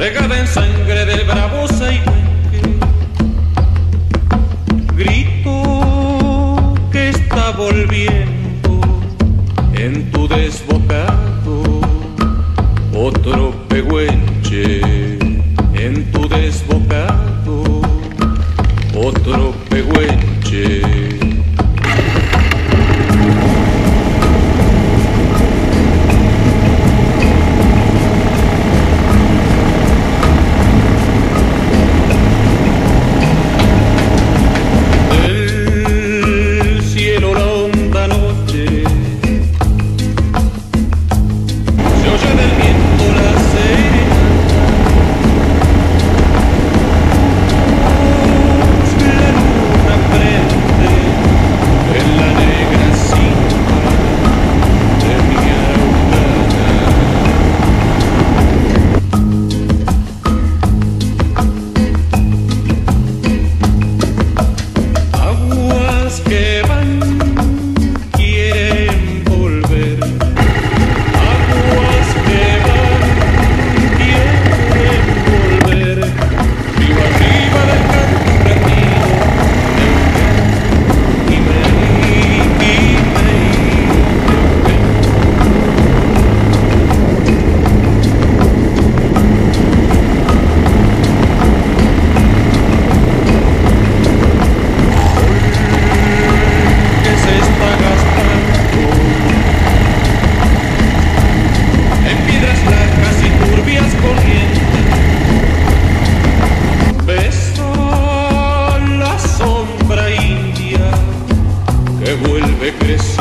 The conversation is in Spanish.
regada en sangre del bravosa y grito que está volviendo. regreso.